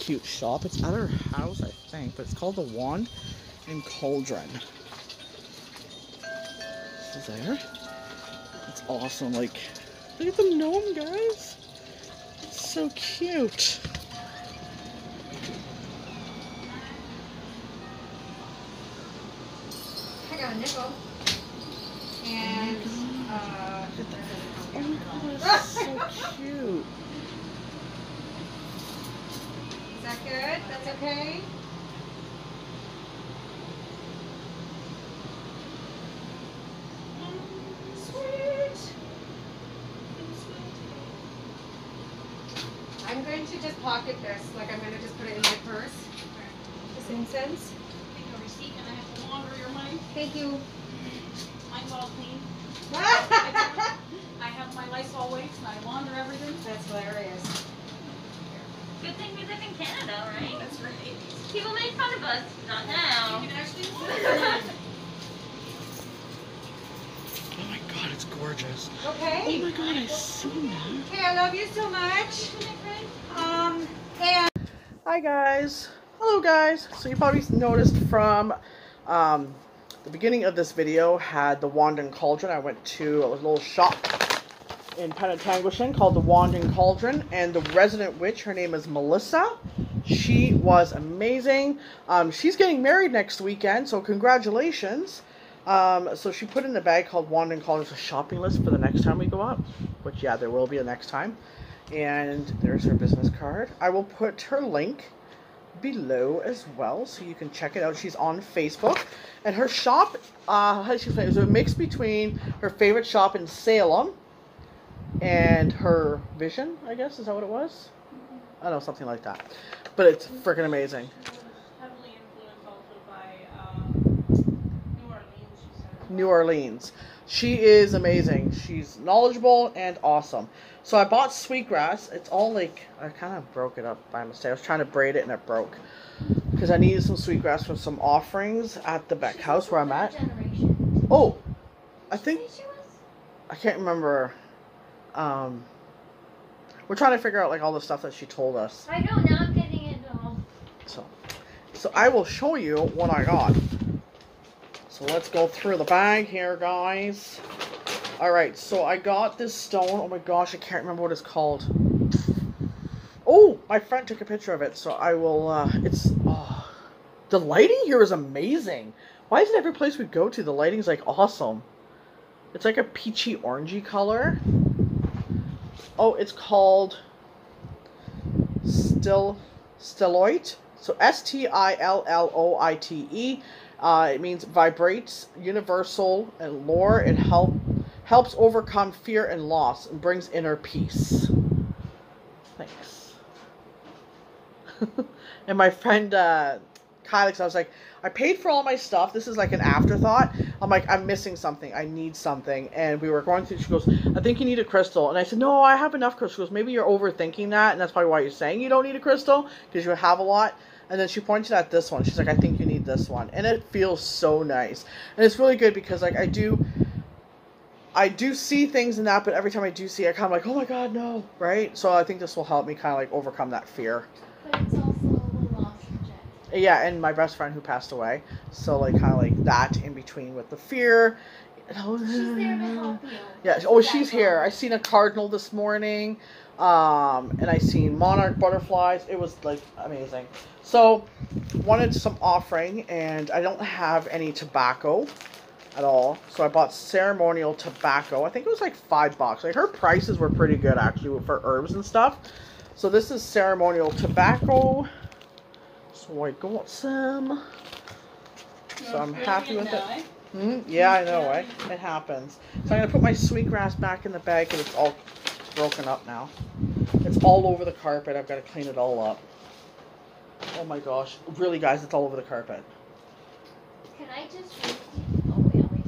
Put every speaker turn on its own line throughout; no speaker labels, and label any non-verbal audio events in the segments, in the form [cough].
cute shop. It's at her house, I think, but it's called the Wand and Cauldron. This is there. It's awesome. Like, look at the gnome, guys. It's so cute.
I got a nickel. And, uh,
Oh my god, that's so [laughs] cute.
is that good? That's okay? Sweet. I'm going to just pocket this, like I'm gonna just put it in my purse. This incense.
Take your receipt and I have to launder your money.
Thank you.
Mine's all clean. [laughs] I have my Lysol wipes and I launder everything.
That's hilarious.
Good thing we live in Canada, right?
That's right.
People make fun of us. Not now.
You can actually. [laughs]
Oh my god, it's gorgeous.
Okay.
Oh my god, I seen that.
Okay, I love you so much. Um, and
Hi guys. Hello guys. So you probably noticed from um, the beginning of this video had the Wand and Cauldron. I went to was a little shop in Penetanguishene called the Wand and Cauldron and the resident witch, her name is Melissa. She was amazing. Um, she's getting married next weekend, so congratulations. Um, so she put in a bag called Wand and Cauldron's a shopping list for the next time we go up, which yeah, there will be a next time. And there's her business card. I will put her link below as well so you can check it out. She's on Facebook. And her shop, uh, how does she explain it? A mix between her favorite shop in Salem and her vision, I guess. Is that what it was? I don't know, something like that. But it's freaking amazing.
Heavily influenced also by um, New Orleans, she said.
New Orleans. She is amazing. She's knowledgeable and awesome. So I bought sweetgrass. It's all like I kind of broke it up by mistake. I was trying to braid it and it broke because I needed some sweetgrass for some offerings at the Beck house where I'm at.
Generation.
Oh, I think
Say she was?
I can't remember. Um, we're trying to figure out like all the stuff that she told us.
I know. Now I'm getting it all.
So, so I will show you what I got. So let's go through the bag here, guys. All right, so I got this stone. Oh my gosh, I can't remember what it's called. Oh, my friend took a picture of it, so I will. uh It's oh, the lighting here is amazing. Why isn't every place we go to the lighting's like awesome? It's like a peachy orangey color. Oh, it's called still stelloite. So S T I L L O I T E. Uh, it means vibrates, universal, and lore. It help helps overcome fear and loss and brings inner peace. Thanks. [laughs] and my friend uh, Kylix, I was like, I paid for all my stuff. This is like an afterthought. I'm like, I'm missing something. I need something. And we were going through. She goes, I think you need a crystal. And I said, No, I have enough crystals. Maybe you're overthinking that, and that's probably why you're saying you don't need a crystal because you have a lot. And then she pointed at this one. She's like, I think you need this one, and it feels so nice. And it's really good because like I do. I do see things in that, but every time I do see it, I kind of like, oh my god, no, right? So I think this will help me kind of like overcome that fear.
But it's also a lost jet.
Yeah, and my best friend who passed away. So like kind of like that in between with the fear.
She's there to help you. [sighs]
Yeah. Oh, she's here. I seen a cardinal this morning, um, and I seen monarch butterflies. It was like amazing. So wanted some offering, and I don't have any tobacco at all. So I bought ceremonial tobacco. I think it was like five bucks. Like her prices were pretty good actually for herbs and stuff. So this is ceremonial tobacco. So I got some. So I'm happy with it. Hmm? Yeah, I know, right? It happens. So I'm gonna put my sweetgrass back in the bag because it's all broken up now. It's all over the carpet. I've got to clean it all up. Oh my gosh. Really, guys, it's all over the carpet.
Can I just? Oh, we always.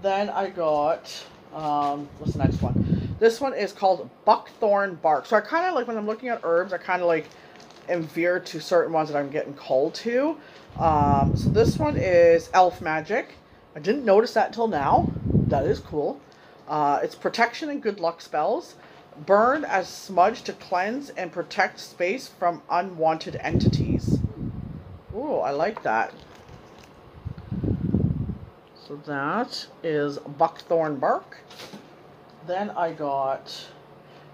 Then I got, um, what's the next one? This one is called buckthorn bark. So I kind of like, when I'm looking at herbs, I kind of like am veered to certain ones that I'm getting called to. Um, so this one is elf magic. I didn't notice that until now. That is cool. Uh, it's protection and good luck spells. Burn as smudge to cleanse and protect space from unwanted entities. Ooh, I like that. So that is buckthorn bark. Then I got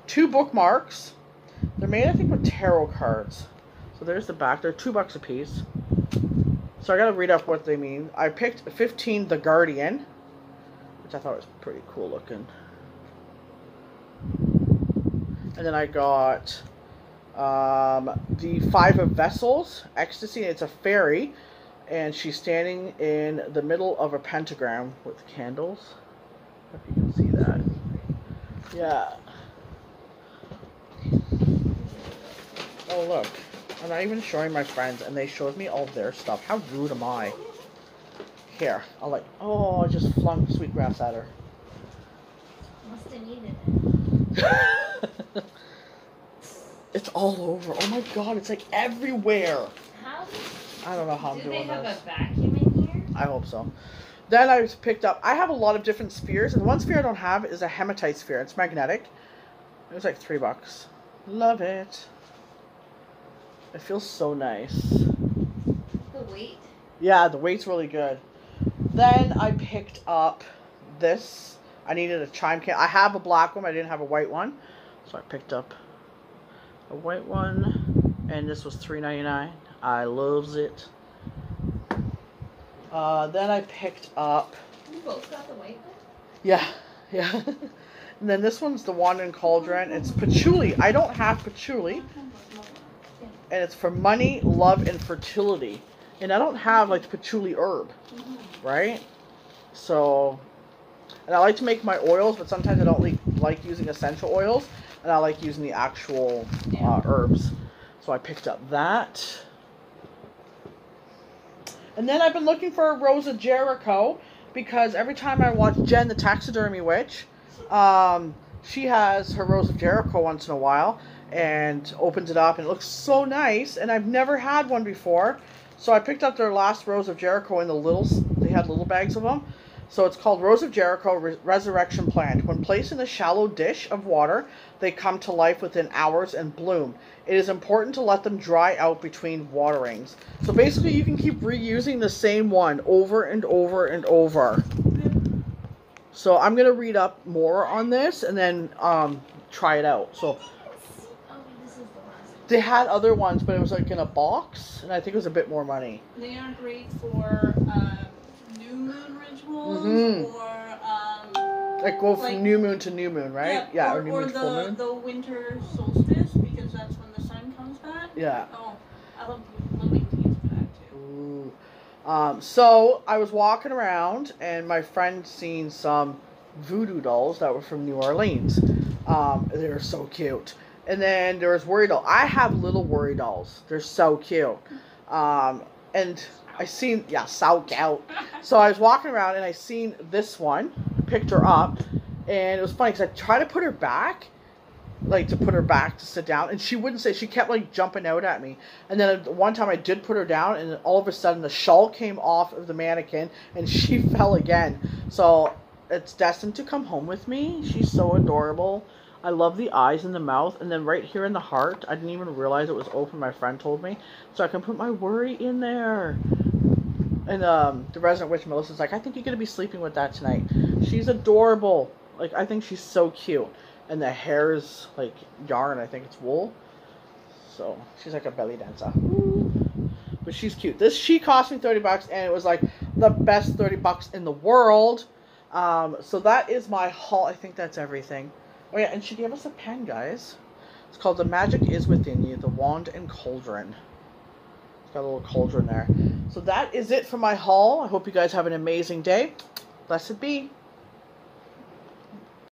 two bookmarks. They're made, I think, with tarot cards. So there's the back. They're two bucks a piece. So I gotta read up what they mean. I picked 15 The Guardian, which I thought was pretty cool looking. And then I got um, the Five of Vessels, Ecstasy. It's a fairy, and she's standing in the middle of a pentagram with candles. If you can see that. Yeah. Oh, look. I'm not even showing my friends, and they showed me all their stuff. How rude am I? Here, I'll like, oh, I just flung sweetgrass at her.
Must have needed it. [laughs]
it's all over. Oh my god, it's like everywhere.
How
I don't know how I'm doing this.
do they have
this.
a vacuum in here?
I hope so. Then I picked up. I have a lot of different spheres, and the one sphere I don't have is a hematite sphere. It's magnetic. It was like three bucks. Love it. It feels so nice.
The weight.
Yeah, the weight's really good. Then I picked up this. I needed a chime can. I have a black one. I didn't have a white one, so I picked up a white one, and this was three ninety nine. I loves it. Uh, then I picked up.
You both got the white one?
Yeah, yeah. [laughs] and then this one's the Wand and Cauldron. It's patchouli. I don't have patchouli, and it's for money, love, and fertility. And I don't have like the patchouli herb, right? So, and I like to make my oils, but sometimes I don't like, like using essential oils, and I like using the actual uh, herbs. So I picked up that. And then I've been looking for a Rose of Jericho because every time I watch Jen the Taxidermy Witch, um, she has her Rose of Jericho once in a while and opens it up and it looks so nice. And I've never had one before. So I picked up their last Rose of Jericho in the little, they had little bags of them. So it's called Rose of Jericho Re- Resurrection Plant. When placed in a shallow dish of water, they come to life within hours and bloom. It is important to let them dry out between waterings. So basically, you can keep reusing the same one over and over and over. So I'm gonna read up more on this and then um, try it out. So
Oh, this is the last one.
They had other ones, but it was like in a box, and I think it was a bit more money.
They are great for um, new moon rituals
Mhm.
or um,
Like go from
Like-
new moon to new moon, right? Yeah,
or,
or, new
or
moon to
the
full moon.
the winter solstice because that's when the sun comes back.
Yeah.
Oh, I love blooming teas for that too.
Ooh. Um, so I was walking around and my friend seen some voodoo dolls that were from New Orleans. Um, they were so cute. And then there was worry doll. I have little worry dolls. They're so cute. Um, and I seen yeah, so cute. So I was walking around and I seen this one, picked her up, and it was funny because I tried to put her back, like to put her back to sit down, and she wouldn't say. She kept like jumping out at me. And then one time I did put her down, and all of a sudden the shawl came off of the mannequin, and [laughs] she fell again. So it's destined to come home with me. She's so adorable. I love the eyes and the mouth, and then right here in the heart, I didn't even realize it was open. My friend told me, so I can put my worry in there. And um, the resident witch Melissa's like, I think you're gonna be sleeping with that tonight. She's adorable. Like I think she's so cute, and the hair is like yarn. I think it's wool. So she's like a belly dancer. But she's cute. This she cost me thirty bucks, and it was like the best thirty bucks in the world. Um, so that is my haul. I think that's everything. Oh yeah, and she gave us a pen, guys. It's called "The Magic Is Within You," the Wand and Cauldron. It's got a little cauldron there. So that is it for my haul. I hope you guys have an amazing day. Blessed be.